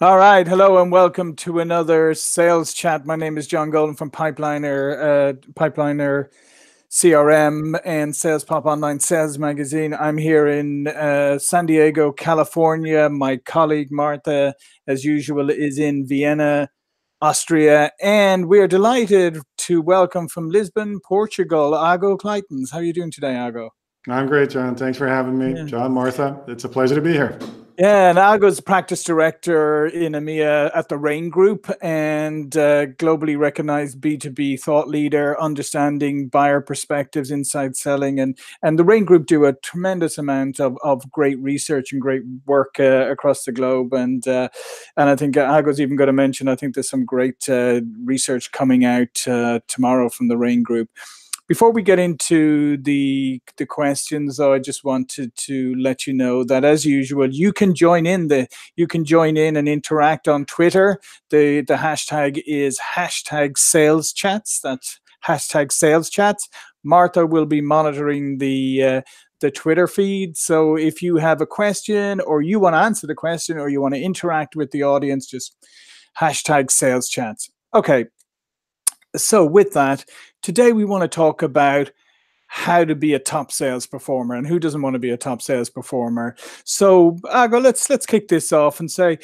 All right. Hello and welcome to another sales chat. My name is John Golden from Pipeliner, uh, Pipeliner CRM and Sales Pop Online Sales Magazine. I'm here in uh, San Diego, California. My colleague Martha, as usual, is in Vienna, Austria. And we are delighted to welcome from Lisbon, Portugal, Ago Cluytens. How are you doing today, Ago? I'm great, John. Thanks for having me. Yeah. John, Martha, it's a pleasure to be here. Yeah, and Ago's practice director in EMEA at the Rain Group and uh, globally recognized B2B thought leader, understanding buyer perspectives, inside selling. And, and the Rain Group do a tremendous amount of, of great research and great work uh, across the globe. And, uh, and I think Ago's even going to mention, I think there's some great uh, research coming out uh, tomorrow from the Rain Group. Before we get into the the questions, though, I just wanted to let you know that, as usual, you can join in the you can join in and interact on Twitter. the The hashtag is hashtag Sales Chats. That's hashtag Sales Chats. Martha will be monitoring the uh, the Twitter feed. So if you have a question or you want to answer the question or you want to interact with the audience, just hashtag sales chats. Okay. So with that, Today, we want to talk about how to be a top sales performer and who doesn't want to be a top sales performer. So, Ago, let's let's kick this off and say,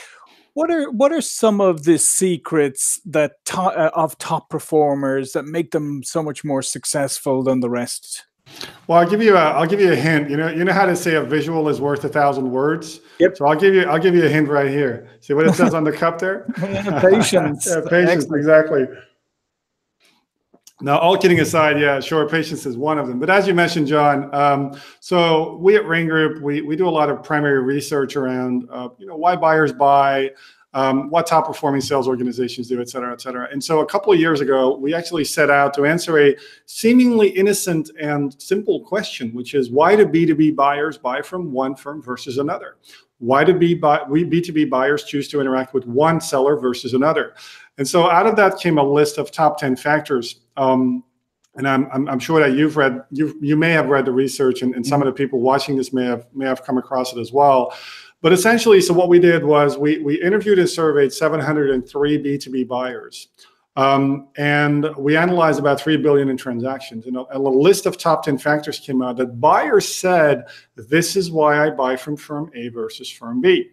what are what are some of the secrets that to, uh, of top performers that make them so much more successful than the rest? Well, I'll give you a I'll give you a hint. You know you know how to say a visual is worth a thousand words. Yep. So I'll give you I'll give you a hint right here. See what it says on the cup there? patience. yeah, patience. Excellent. Exactly. Now, all kidding aside, yeah, sure, patience is one of them. But as you mentioned, John, um, so we at Rain Group, we, we do a lot of primary research around, uh, you know, why buyers buy, um, what top performing sales organizations do, et cetera, et cetera. And so a couple of years ago, we actually set out to answer a seemingly innocent and simple question, which is why do B2B buyers buy from one firm versus another? Why do B, we B2B buyers choose to interact with one seller versus another? And so out of that came a list of top 10 factors. Um, and I'm, I'm, I'm, sure that you've read, you you may have read the research and, and some of the people watching this may have, may have come across it as well. But essentially, so what we did was we, we interviewed and surveyed 703 B2B buyers. Um, and we analyzed about 3 billion in transactions. And a, a, list of top 10 factors came out that buyers said, this is why I buy from firm A versus firm B.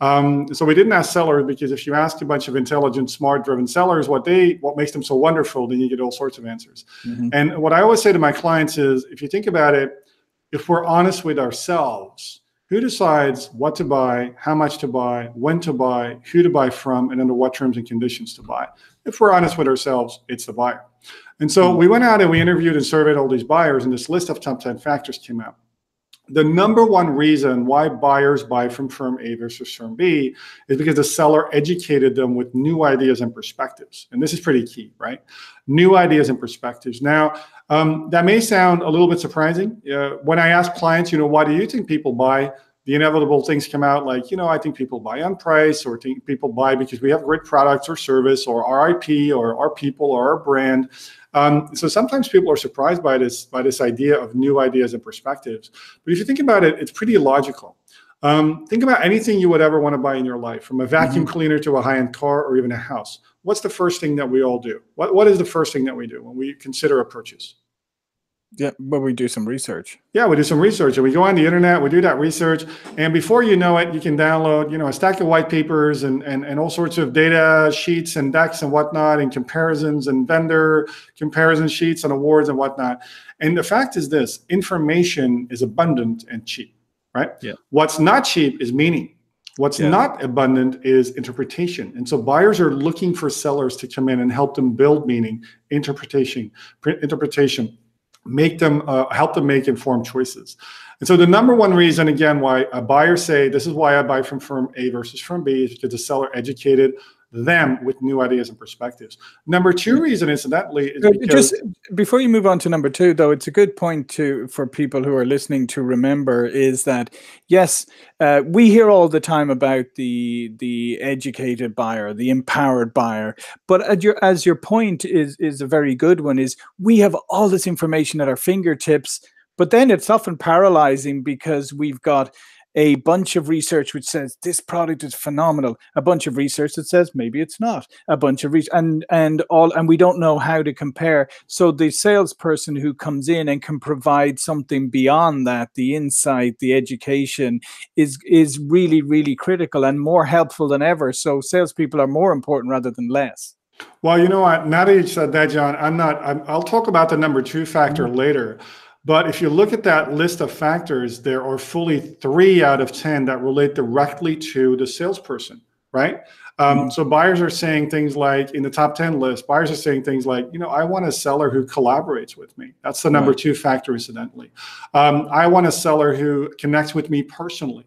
Um, so we didn't ask sellers because if you ask a bunch of intelligent, smart-driven sellers what they what makes them so wonderful, then you get all sorts of answers. Mm-hmm. And what I always say to my clients is, if you think about it, if we're honest with ourselves, who decides what to buy, how much to buy, when to buy, who to buy from, and under what terms and conditions to buy? If we're honest with ourselves, it's the buyer. And so mm-hmm. we went out and we interviewed and surveyed all these buyers, and this list of top 10 factors came out the number one reason why buyers buy from firm A versus firm B is because the seller educated them with new ideas and perspectives. And this is pretty key, right? New ideas and perspectives. Now, um, that may sound a little bit surprising. Uh, when I ask clients, you know, why do you think people buy? The inevitable things come out like, you know, I think people buy on price or think people buy because we have great products or service or our IP or our people or our brand. Um, so sometimes people are surprised by this by this idea of new ideas and perspectives. But if you think about it, it's pretty illogical. Um, think about anything you would ever want to buy in your life, from a vacuum mm-hmm. cleaner to a high-end car or even a house. What's the first thing that we all do? What What is the first thing that we do when we consider a purchase? Yeah, but we do some research. Yeah, we do some research and we go on the internet, we do that research. And before you know it, you can download, you know, a stack of white papers and, and, and all sorts of data sheets and decks and whatnot and comparisons and vendor comparison sheets and awards and whatnot. And the fact is this information is abundant and cheap, right? Yeah. What's not cheap is meaning. What's yeah. not abundant is interpretation. And so buyers are looking for sellers to come in and help them build meaning, interpretation, interpretation make them uh, help them make informed choices. And so the number one reason again why a buyer say this is why i buy from firm a versus firm b is because the seller educated them with new ideas and perspectives. Number two reason, incidentally, is just before you move on to number two, though, it's a good point to for people who are listening to remember is that yes, uh, we hear all the time about the the educated buyer, the empowered buyer, but as your as your point is is a very good one. Is we have all this information at our fingertips, but then it's often paralyzing because we've got a bunch of research which says this product is phenomenal, a bunch of research that says maybe it's not, a bunch of research, and and all, and we don't know how to compare. So the salesperson who comes in and can provide something beyond that, the insight, the education, is is really really critical and more helpful than ever. So salespeople are more important rather than less. Well, you know what? Now that you said that, John, I'm not. i will talk about the number two factor mm-hmm. later. But if you look at that list of factors, there are fully three out of 10 that relate directly to the salesperson, right? Um, mm-hmm. So buyers are saying things like in the top 10 list, buyers are saying things like, you know, I want a seller who collaborates with me. That's the number right. two factor, incidentally. Um, I want a seller who connects with me personally.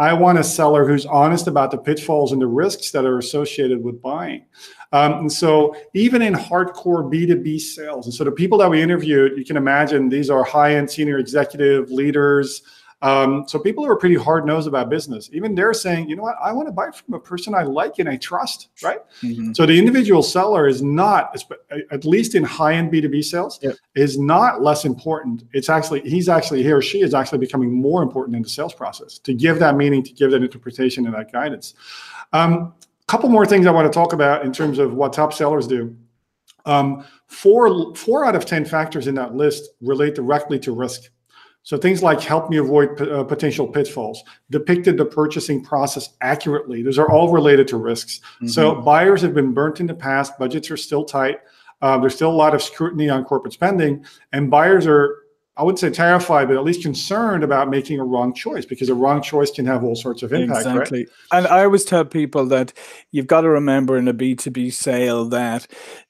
I want a seller who's honest about the pitfalls and the risks that are associated with buying. Um, and so even in hardcore B2B sales, and so the people that we interviewed, you can imagine these are high-end senior executive leaders. Um, so people who are pretty hard nosed about business, even they're saying, you know what, I want to buy from a person I like and I trust, right? Mm-hmm. So the individual seller is not, at least in high end B2B sales, yep. is not less important. It's actually, he's actually, he or she is actually becoming more important in the sales process to give that meaning, to give that interpretation and that guidance. Um, couple more things I want to talk about in terms of what top sellers do. Um, four, four out of 10 factors in that list relate directly to risk. So things like help me avoid uh, potential pitfalls, depicted the purchasing process accurately. Those are all related to risks. Mm-hmm. So buyers have been burnt in the past. Budgets are still tight. Uh, there's still a lot of scrutiny on corporate spending, and buyers are I wouldn't say terrified, but at least concerned about making a wrong choice because a wrong choice can have all sorts of impact. Exactly. Right? And I always tell people that you've got to remember in a B2B sale that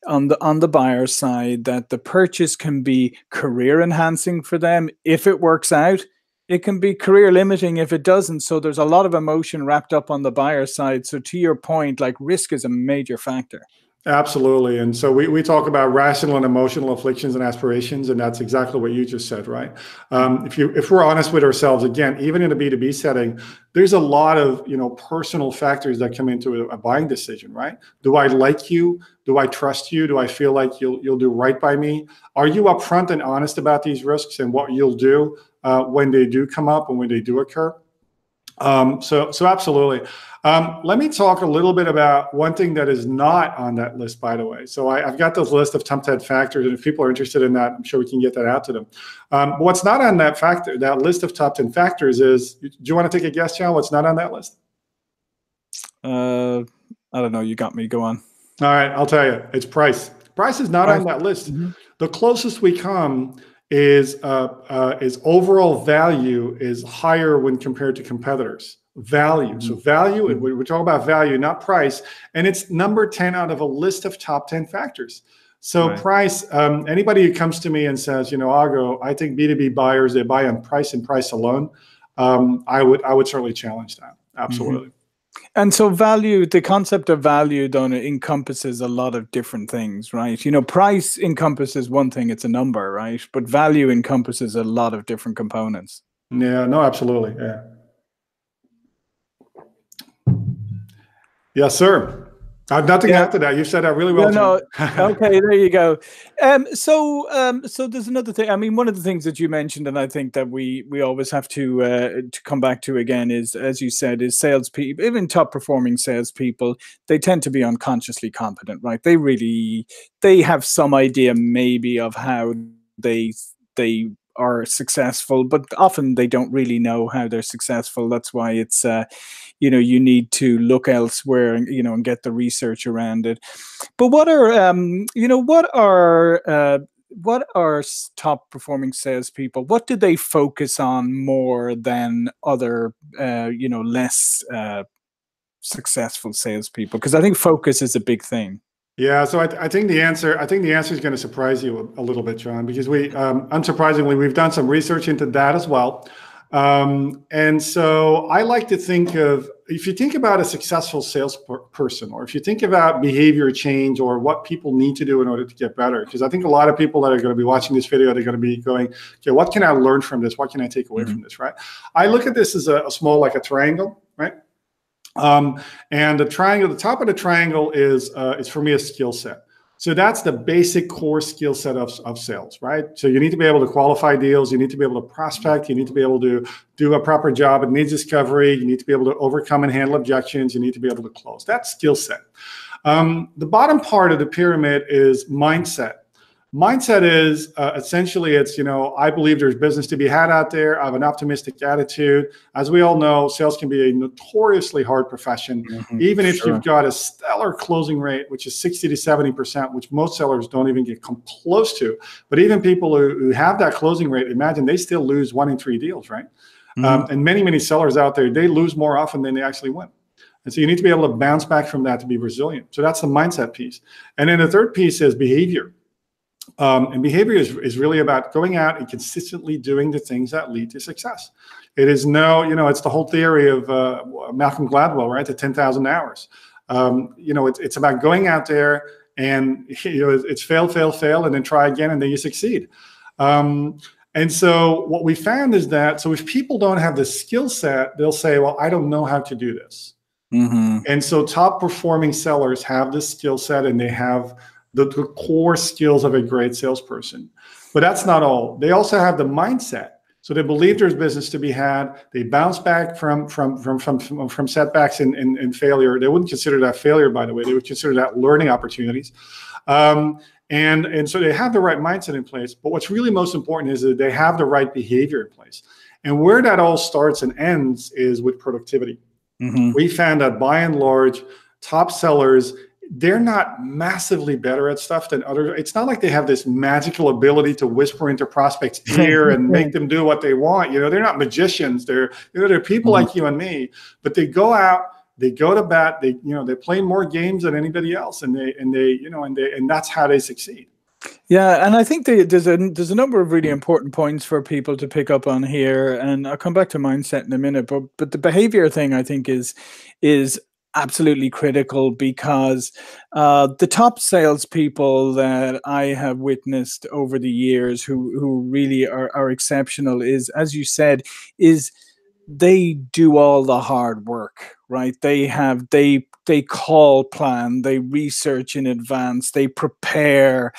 on the on the buyer side that the purchase can be career enhancing for them if it works out. It can be career limiting if it doesn't. So there's a lot of emotion wrapped up on the buyer side. So to your point, like risk is a major factor. Absolutely. And so we, we talk about rational and emotional afflictions and aspirations, and that's exactly what you just said, right? Um, if you if we're honest with ourselves, again, even in a B2B setting, there's a lot of you know personal factors that come into a, buying decision, right? Do I like you? Do I trust you? Do I feel like you'll you'll do right by me? Are you upfront and honest about these risks and what you'll do uh, when they do come up and when they do occur? Um, so, so absolutely. Um, let me talk a little bit about one thing that is not on that list, by the way. So I, have got this list of top 10 factors, and if people are interested in that, I'm sure we can get that out to them. Um, but what's not on that factor, that list of top 10 factors is, do you want to take a guess, John? What's not on that list? Uh, I don't know. You got me. Go on. All right, I'll tell you. It's price. Price is not price. on that list. Mm-hmm. The closest we come is uh, uh, is overall value is higher when compared to competitors. Value. Mm-hmm. So value, and we're talking about value, not price, and it's number ten out of a list of top ten factors. So right. price. Um, anybody who comes to me and says, you know, Ago, I think B two B buyers they buy on price and price alone. Um, I would I would certainly challenge that. Absolutely. Mm-hmm. And so value, the concept of value done encompasses a lot of different things, right? You know, price encompasses one thing, it's a number, right? But value encompasses a lot of different components. Yeah, no, absolutely. Yeah. Yes, sir. Uh, nothing yeah. after that. You said that really well. No, no. okay, there you go. Um, so, um, so there's another thing. I mean, one of the things that you mentioned, and I think that we we always have to uh, to come back to again is, as you said, is salespeople, even top performing salespeople, they tend to be unconsciously competent, right? They really they have some idea maybe of how they they are successful, but often they don't really know how they're successful. That's why it's, uh, you know, you need to look elsewhere and you know and get the research around it. But what are, um, you know, what are uh, what are top performing salespeople? What do they focus on more than other, uh, you know, less uh, successful salespeople? Because I think focus is a big thing. Yeah, so I, th- I, think the answer I think the answer is going to surprise you a, a, little bit, John, because we um, unsurprisingly we've done some research into that as well. Um, and so I like to think of if you think about a successful salesperson, or if you think about behavior change, or what people need to do in order to get better, because I think a lot of people that are going to be watching this video, they're going to be going, okay, what can I learn from this? What can I take away mm-hmm. from this? Right? I look at this as a, a small like a triangle, right? Um, and the triangle, the top of the triangle is uh, is for me a skill set. So that's the basic core skill set of, of sales, right? So you need to be able to qualify deals, you need to be able to prospect, you need to be able to do a proper job at needs discovery, you need to be able to overcome and handle objections, you need to be able to close. That's skill set. Um, the bottom part of the pyramid is mindset mindset is uh, essentially it's you know i believe there's business to be had out there. I have an optimistic attitude. As we all know sales can be a notoriously hard profession. Mm-hmm, even if sure. you've got a stellar closing rate which is 60 to 70 percent which most sellers don't even get come close to. But even people who, who have that closing rate imagine they still lose one in three deals right? Mm-hmm. um, and many many sellers out there they lose more often than they actually win. And so you need to be able to bounce back from that to be resilient. So that's the mindset piece. And then the third piece is behavior um, and behavior is, is really about going out and consistently doing the things that lead to success. It is no, you know, it's the whole theory of uh, Malcolm Gladwell, right? The 10,000 hours. Um, you know, it's, it's about going out there and, you know, it's fail, fail, fail, and then try again, and then you succeed. Um, and so what we found is that, so if people don't have the skill set, they'll say, well, I don't know how to do this. Mm-hmm. And so top performing sellers have this skill set and they have the, the core skills of a great salesperson. But that's not all. They also have the mindset. So they believe there's business to be had. They bounce back from from from from from, setbacks and, and, and failure. They wouldn't consider that failure, by the way. They would consider that learning opportunities. Um, and and so they have the right mindset in place. But what's really most important is that they have the right behavior in place. And where that all starts and ends is with productivity. Mm-hmm. We found that by and large, top sellers they're not massively better at stuff than others. It's not like they have this magical ability to whisper into prospects' ear and make them do what they want. You know, they're not magicians. They're you know they're people mm-hmm. like you and me, but they go out, they go to bat, they you know they play more games than anybody else, and they and they you know and they and that's how they succeed. Yeah, and I think they, there's a there's a number of really important points for people to pick up on here, and I'll come back to mindset in a minute. But but the behavior thing I think is is absolutely critical because uh, the top salespeople that I have witnessed over the years who who really are, are exceptional is, as you said, is they do all the hard work, right? They have they they call plan, they research in advance, they prepare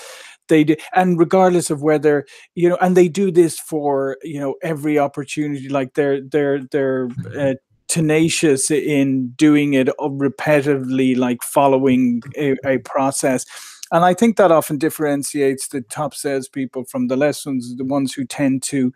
they do and regardless of whether you know and they do this for you know every opportunity like they're they're they're uh, tenacious in doing it repetitively, like following a, a process. And I think that often differentiates the top salespeople from the less ones, the ones who tend to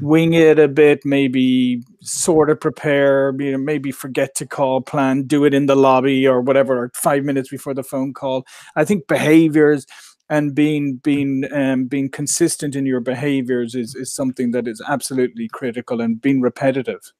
wing it a bit, maybe sort of prepare, you know, maybe forget to call, plan, do it in the lobby or whatever, five minutes before the phone call. I think behaviors and being being um, being consistent in your behaviors is is something that is absolutely critical and being repetitive.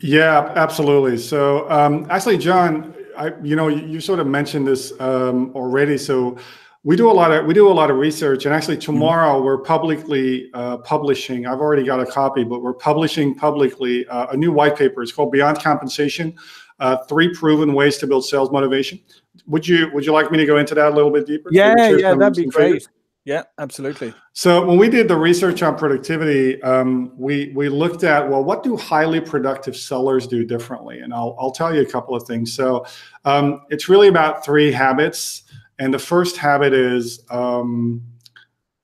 Yeah, absolutely. So um, actually, John, I, you know, you, you, sort of mentioned this um, already. So we do a lot of we do a lot of research, and actually mm-hmm. tomorrow mm-hmm. we're publicly uh, publishing. I've already got a copy, but we're publishing publicly uh, a new white paper. It's called Beyond Compensation: uh, Three Proven Ways to Build Sales Motivation. Would you Would you like me to go into that a little bit deeper? Yeah, yeah, that'd be great. Yeah, absolutely. So when we did the research on productivity, um, we we looked at well, what do highly productive sellers do differently? And I'll I'll tell you a couple of things. So um, it's really about three habits, and the first habit is um,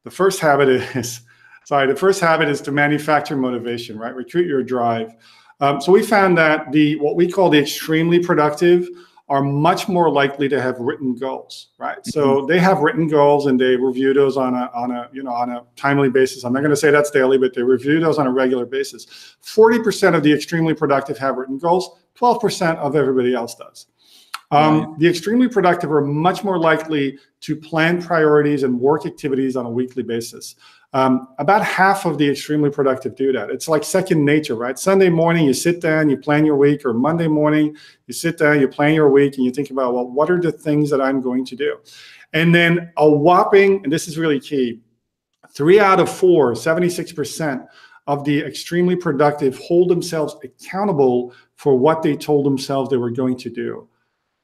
the first habit is sorry, the first habit is to manufacture motivation, right? Recruit your drive. Um, so we found that the what we call the extremely productive are much more likely to have written goals, right? Mm-hmm. So they have written goals and they review those on a on a you know on a timely basis. I'm not going to say that's daily, but they review those on a regular basis. 40% of the extremely productive have written goals. 12% of everybody else does. Um, right. The extremely productive are much more likely to plan priorities and work activities on a weekly basis. Um, about half of the extremely productive do that. It's like second nature, right? Sunday morning, you sit down, you plan your week, or Monday morning, you sit down, you plan your week, and you think about, well, what are the things that I'm going to do? And then a whopping, and this is really key, three out of four, 76% of the extremely productive hold themselves accountable for what they told themselves they were going to do.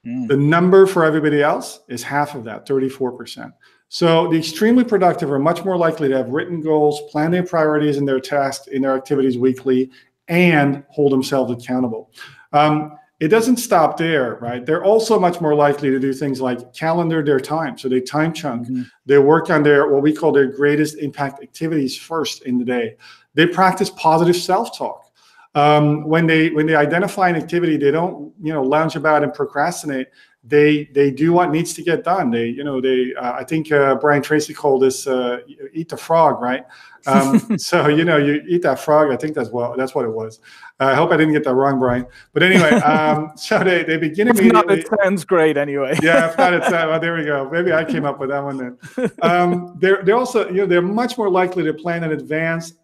Mm. The number for everybody else is half of that, 34%. So the extremely productive are much more likely to have written goals, plan their priorities in their tasks, in their activities weekly, and hold themselves accountable. Um, it doesn't stop there, right? They're also much more likely to do things like calendar their time. So they time chunk. Mm-hmm. They work on their what we call their greatest impact activities first in the day. They practice positive self-talk. Um, when they when they identify an activity, they don't you know lounge about and procrastinate they they do what needs to get done. They you know they uh, I think uh, Brian Tracy called this uh, eat the frog, right? Um, so you know you eat that frog. I think that's what that's what it was. Uh, I hope I didn't get that wrong, Brian. But anyway, um, so they they begin immediately. If not, it sounds great anyway. yeah, if not, it's well, there we go. Maybe I came up with that one then. Um, they're they're also you know they're much more likely to plan in advance.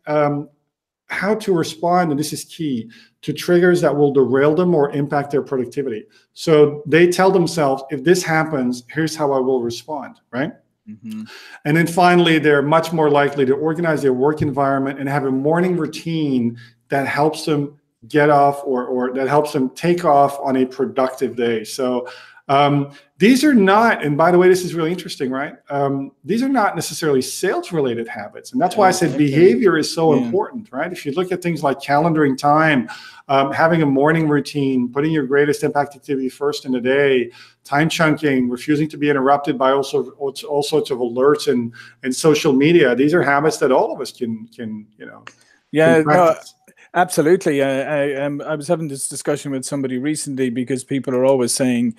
How to respond, and this is key, to triggers that will derail them or impact their productivity. So they tell themselves, if this happens, here's how I will respond, right? Mm-hmm. And then finally, they're much more likely to organize their work environment and have a morning routine that helps them get off or, or that helps them take off on a productive day. So um, these are not, and by the way, this is really interesting, right? Um, these are not necessarily sales related habits. And that's why I said behavior is so yeah. important, right? If you look at things like calendaring time, um, having a morning routine, putting your greatest impact activity first in the day, time chunking, refusing to be interrupted by also all sorts of alerts and, and social media, these are habits that all of us can, can you know, yeah, Absolutely. I, I, um, I was having this discussion with somebody recently because people are always saying,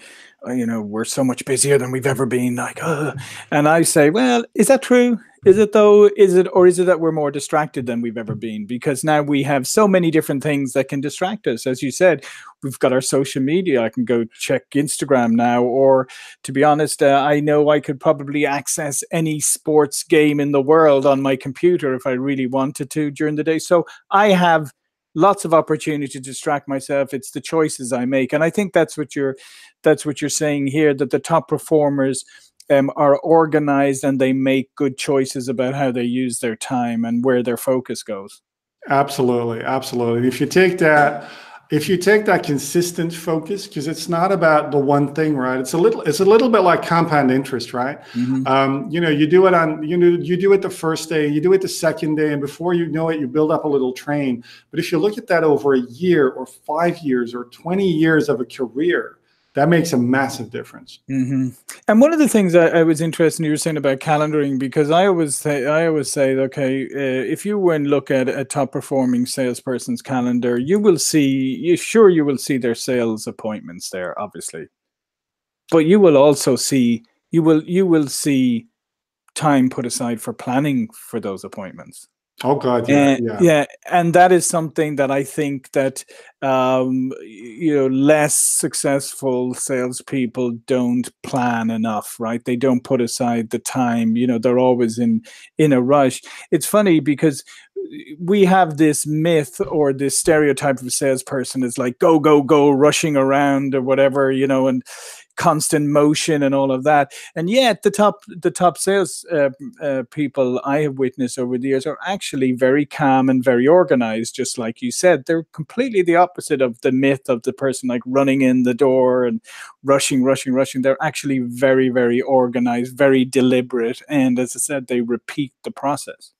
you know, we're so much busier than we've ever been. Like, oh. and I say, well, is that true? Is it though? Is it, or is it that we're more distracted than we've ever been? Because now we have so many different things that can distract us. As you said, we've got our social media. I can go check Instagram now, or to be honest, uh, I know I could probably access any sports game in the world on my computer if I really wanted to during the day. So I have lots of opportunity to distract myself. It's the choices i make. And i think that's what you're that's what you're saying here that the top performers um, are organized and they make good choices about how they use their time and where their focus goes. Absolutely. Absolutely. If you take that if you take that consistent focus because it's not about the one thing right? It's a little it's a little bit like compound interest right? Mm-hmm. um, you know you do it on you know you do it the first day you do it the second day and before you know it you build up a little train. But if you look at that over a year or five years or 20 years of a career that makes a massive difference. Mm-hmm. And one of the things I, I, was interested in you were saying about calendaring because I always say I always say okay uh, if you went look at a top performing salesperson's calendar you will see you sure you will see their sales appointments there obviously, but you will also see you will you will see time put aside for planning for those appointments. Oh God, yeah, and, yeah, yeah, and that is something that I think that um, you know less successful salespeople don't plan enough, right? They don't put aside the time. You know, they're always in in a rush. It's funny because we have this myth or this stereotype of a salesperson is like go go go rushing around or whatever you know and constant motion and all of that. And yet, the top the top sales uh, uh, people I have witnessed over the years are actually very calm and very organized. Just like you said, they're completely the opposite of the myth of the person like running in the door and rushing, rushing, rushing. They're actually very, very organized, very deliberate, and as I said, they repeat the process.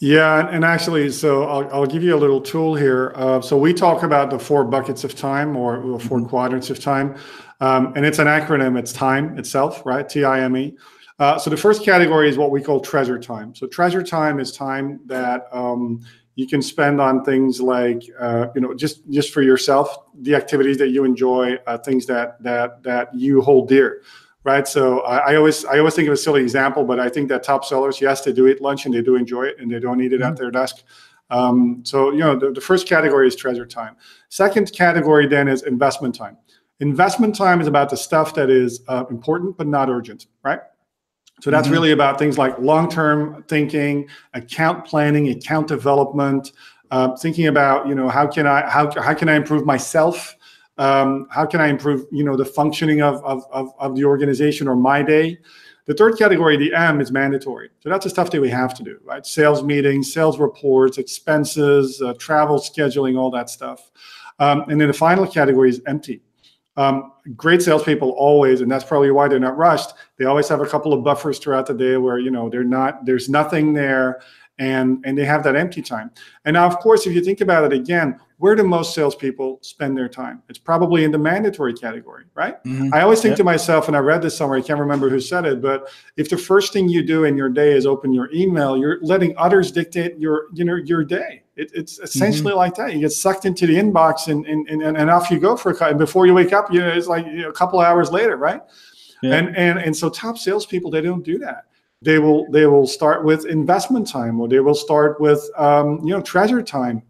Yeah, and actually, so I'll, I'll give you a little tool here. Uh, so we talk about the four buckets of time or 4 mm-hmm. quadrants of time, um, and it's an acronym. It's time itself, right? T I M E. Uh, so the first category is what we call treasure time. So treasure time is time that um, you can spend on things like uh, you know just just for yourself, the activities that you enjoy, uh, things that that that you hold dear right? So I, I, always I always think of a silly example, but I think that top sellers, yes, they do eat lunch and they do enjoy it, and they don't eat it mm-hmm. at their desk. Um, so you know, the, the first category is treasure time. Second category then is investment time. Investment time is about the stuff that is uh, important but not urgent, right? So that's mm-hmm. really about things like long-term thinking, account planning, account development, uh, thinking about you know how can I how how can I improve myself um, how can I improve, you know, the functioning of, of, of, of, the organization or my day? The third category, the M, is mandatory. So that's the stuff that we have to do, right? Sales meetings, sales reports, expenses, uh, travel scheduling, all that stuff. Um, and then the final category is empty. Um, great salespeople always, and that's probably why they're not rushed. They always have a couple of buffers throughout the day where you know they're not. There's nothing there, and and they have that empty time. And now, of course, if you think about it again, where do most salespeople spend their time? It's probably in the mandatory category, right? Mm-hmm. I always think yep. to myself, and I read this somewhere, I can't remember who said it, but if the first thing you do in your day is open your email, you're letting others dictate your, you know, your day. It, it's essentially mm-hmm. like that. You get sucked into the inbox and and, and, and off you go for a couple. And before you wake up, you know, it's like you know, a couple hours later, right? Yeah. And and and so top salespeople, they don't do that they will they will start with investment time or they will start with um, you know treasure time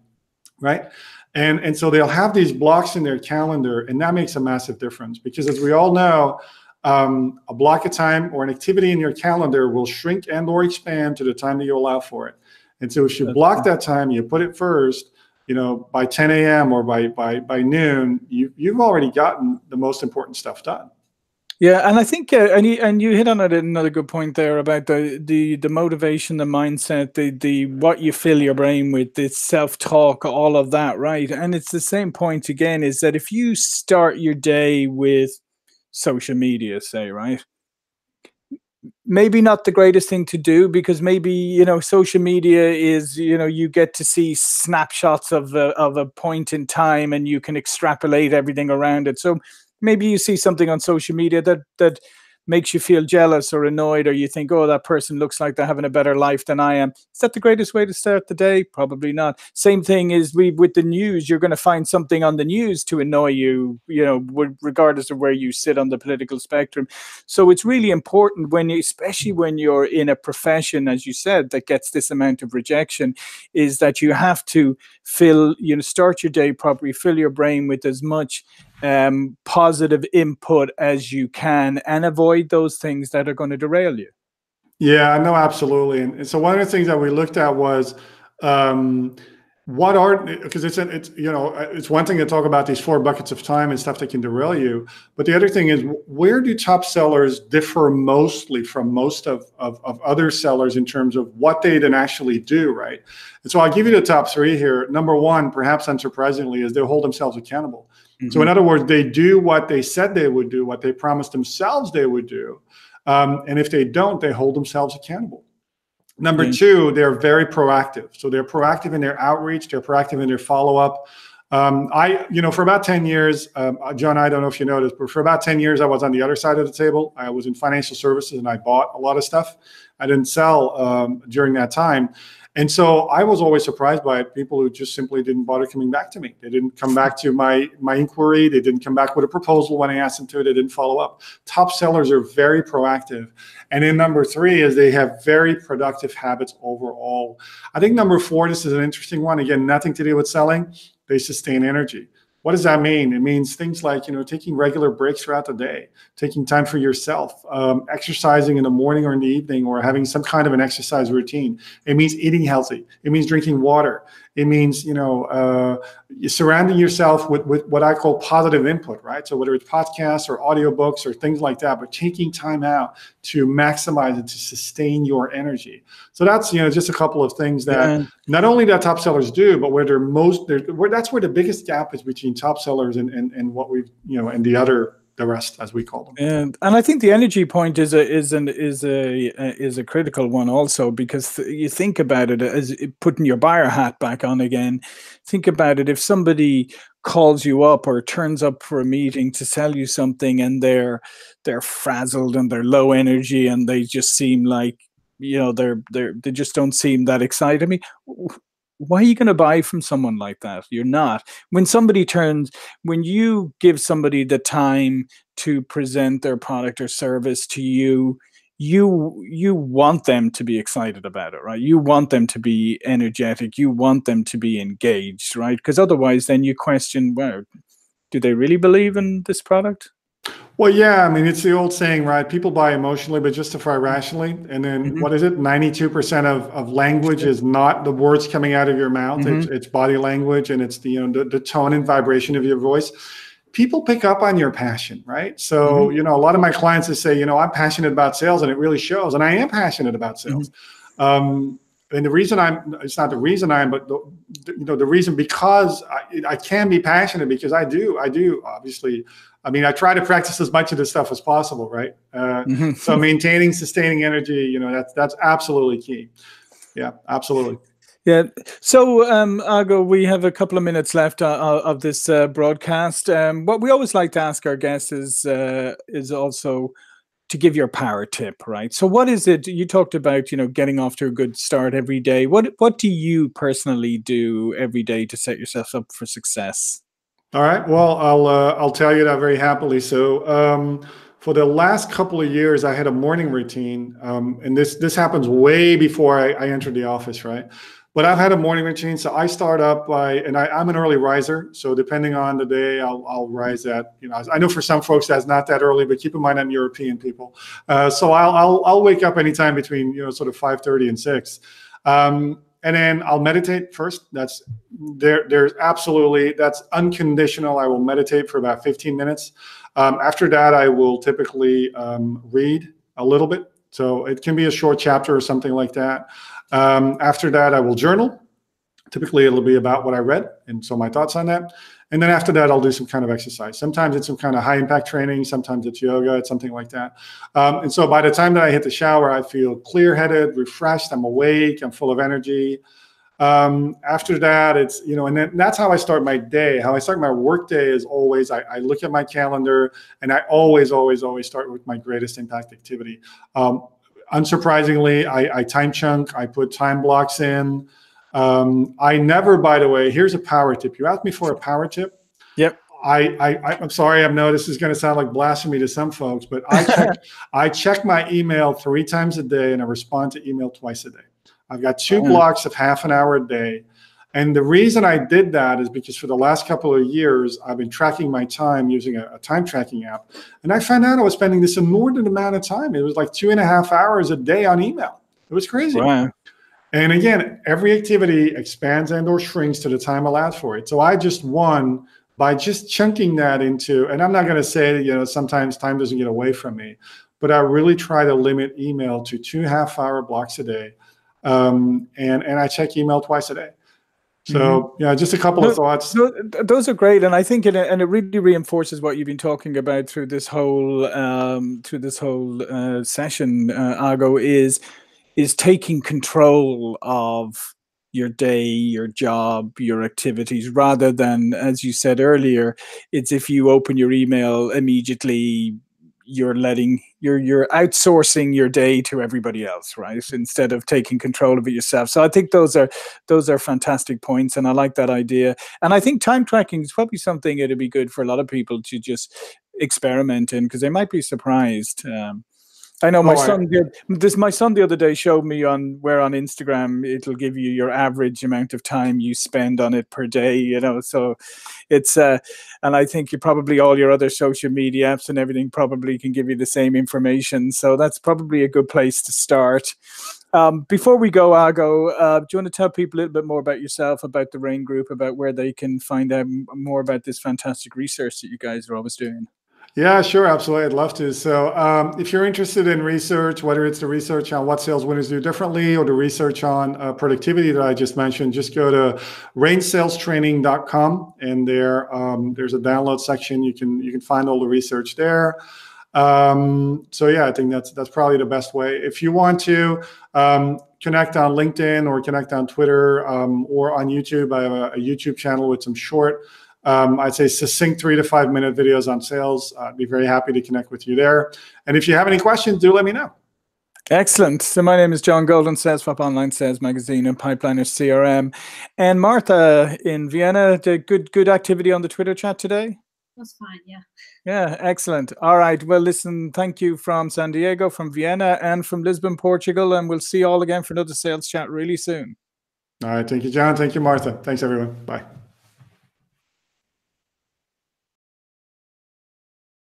right and and so they'll have these blocks in their calendar and that makes a massive difference because as we all know um, a block of time or an activity in your calendar will shrink and or expand to the time that you allow for it and so if you block that time you put it first you know by 10 a.m or by by by noon you you've already gotten the most important stuff done yeah, and I think, uh, and you and you hit on it another good point there about the the the motivation, the mindset, the the what you fill your brain with, the self talk, all of that, right? And it's the same point again, is that if you start your day with social media, say, right, maybe not the greatest thing to do because maybe you know social media is you know you get to see snapshots of a, of a point in time and you can extrapolate everything around it. So maybe you see something on social media that that makes you feel jealous or annoyed, or you think, oh, that person looks like they're having a better life than I am. Is that the greatest way to start the day? Probably not. Same thing is we with the news. You're going to find something on the news to annoy you, you know, regardless of where you sit on the political spectrum. So it's really important when, you, especially when you're in a profession, as you said, that gets this amount of rejection, is that you have to fill, you know, start your day properly, fill your brain with as much um, positive input as you can and avoid those things that are going to derail you. Yeah, no, absolutely. And, so one of the things that we looked at was um, what are because it's it's you know it's one thing to talk about these four buckets of time and stuff that can derail you, but the other thing is where do top sellers differ mostly from most of, of, of other sellers in terms of what they then actually do, right? And so I'll give you the top three here. Number one, perhaps unsurprisingly, is they hold themselves accountable. Mm-hmm. So, in other words, they do what they said they would do, what they promised themselves they would do. Um, and if they don't, they hold themselves accountable. Number mm-hmm. two, they're very proactive. So, they're proactive in their outreach, they're proactive in their follow up. Um, I, you know, for about 10 years, um, John, I don't know if you noticed, but for about 10 years, I was on the other side of the table. I was in financial services and I bought a lot of stuff. I didn't sell um, during that time. And so I was always surprised by it, people who just simply didn't bother coming back to me. They didn't come back to my my inquiry. They didn't come back with a proposal when I asked them to. They didn't follow up. Top sellers are very proactive. And in number three is they have very productive habits overall. I think number four, this is an interesting one. Again, nothing to do with selling. They sustain energy. What does that mean? It means things like you know taking regular breaks throughout the day, taking time for yourself, um, exercising in the morning or in the evening, or having some kind of an exercise routine. It means eating healthy. It means drinking water. It means you know uh, surrounding yourself with, with what I call positive input, right? So whether it's podcasts or audiobooks or things like that, but taking time out to maximize and to sustain your energy. So that's you know just a couple of things that yeah. not only that top sellers do, but where they're most they're, where that's where the biggest gap is between top sellers and and, and what we've you know and the other the rest, as we call them. And and I think the energy point is a is an is a is a critical one also because you think about it as putting your buyer hat back on again. Think about it if somebody calls you up or turns up for a meeting to sell you something and they're they're frazzled and they're low energy and they just seem like you know they're they're they just don't seem that excited. I mean, why are you going to buy from someone like that? You're not. When somebody turns, when you give somebody the time to present their product or service to you, you you want them to be excited about it, right? You want them to be energetic. You want them to be engaged, right? Because otherwise, then you question, well, do they really believe in this product? Well, yeah, I mean, it's the old saying, right? People buy emotionally, but justify rationally. And then mm-hmm. what is it? 92% of, of language is not the words coming out of your mouth. Mm-hmm. It's, it's body language and it's the, you know, the, the tone and vibration of your voice. People pick up on your passion, right? So, mm-hmm. you know, a lot of my clients they say, you know, I'm passionate about sales and it really shows. And I am passionate about sales. Mm-hmm. Um, and the reason I'm, it's not the reason I'm, but the, you know, the reason because I, I can be passionate because I do, I do obviously I mean, I try to practice as much of this stuff as possible, right? Uh, mm-hmm. so maintaining, sustaining energy, you know, that's that's absolutely key. yeah, absolutely. Yeah. So, um, Ago, we have a couple of minutes left uh, uh, of this uh, broadcast. Um, what we always like to ask our guests is uh, is also to give your power tip, right? So, what is it you talked about? You know, getting off to a good start every day. What what do you personally do every day to set yourself up for success? All right. Well, I'll uh, I'll tell you that very happily. So. Um, for the last couple of years, I had a morning routine, um, and this this happens way before I, I entered the office, right? But I've had a morning routine. So I start up by, and I, am an early riser. So depending on the day, I'll, I'll rise at, you know, I know for some folks that's not that early, but keep in mind I'm European people. Uh, so I'll, I'll, I'll wake up anytime between, you know, sort of 5.30 and 6. Um, and then I'll meditate first. That's there. There's absolutely that's unconditional. I will meditate for about 15 minutes. Um, after that, I will typically um, read a little bit. So it can be a short chapter or something like that. Um, after that, I will journal. Typically, it'll be about what I read, and so my thoughts on that. And then after that, I'll do some kind of exercise. Sometimes it's some kind of high impact training. Sometimes it's yoga. It's something like that. Um, and so by the time that I hit the shower, I feel clear headed, refreshed. I'm awake. I'm full of energy. Um, after that, it's, you know, and then that's how I start my day. How I start my work day is always I, I look at my calendar and I always, always, always start with my greatest impact activity. Um, unsurprisingly, I, I, time chunk, I put time blocks in. Um, I never, by the way, here's a power tip. You asked me for a power tip. Yep. I, I I'm sorry. I know this is going to sound like blasphemy to some folks, but I check I check my email three times a day and I respond to email twice a day. I've got two mm. blocks of half an hour a day. And the reason I did that is because for the last couple of years, I've been tracking my time using a, a, time tracking app. And I found out I was spending this inordinate amount of time. It was like two and a half hours a day on email. It was crazy. Wow. And again, every activity expands and or shrinks to the time allowed for it. So I just won by just chunking that into, and I'm not going to say, you know, sometimes time doesn't get away from me, but I really try to limit email to two half hour blocks a day. Um, and, and I check email twice a day. So mm-hmm. yeah, just a couple of thoughts. those are great, and I think it and it really reinforces what you've been talking about through this whole um, through this whole uh, session. Uh, Ago is is taking control of your day, your job, your activities, rather than, as you said earlier, it's if you open your email immediately you're letting you're you're outsourcing your day to everybody else right instead of taking control of it yourself. So i think those are those are fantastic points and i like that idea. And i think time tracking is probably something it'd be good for a lot of people to just experiment in because they might be surprised um, I know my oh, son did this. My son the other day showed me on where on Instagram it'll give you your average amount of time you spend on it per day. You know, so it's uh, and I think you probably all your other social media apps and everything probably can give you the same information. So that's probably a good place to start. Um, before we go, Ago, uh, do you want to tell people a little bit more about yourself, about the Rain Group, about where they can find out more about this fantastic research that you guys are always doing? Yeah, sure, absolutely. I'd love to. So, um, if you're interested in research, whether it's the research on what sales winners do differently or the research on uh, productivity that I just mentioned, just go to rainsalestraining.com, and there um, there's a download section. You can you can find all the research there. Um, so yeah, I think that's that's probably the best way. If you want to um, connect on LinkedIn or connect on Twitter um, or on YouTube, I have a, a YouTube channel with some short um, I'd say succinct three to five minute videos on sales. I'd be very happy to connect with you there. And if you have any questions, do let me know. Excellent. So my name is John Golden, SalesPOP Online Sales Magazine and Pipeliner CRM. And Martha in Vienna, did good good activity on the Twitter chat today? was fine, yeah. Yeah, excellent. All right. Well, listen, thank you from San Diego, from Vienna, and from Lisbon, Portugal. And we'll see you all again for another sales chat really soon. All right. Thank you, John. Thank you, Martha. Thanks, everyone. Bye.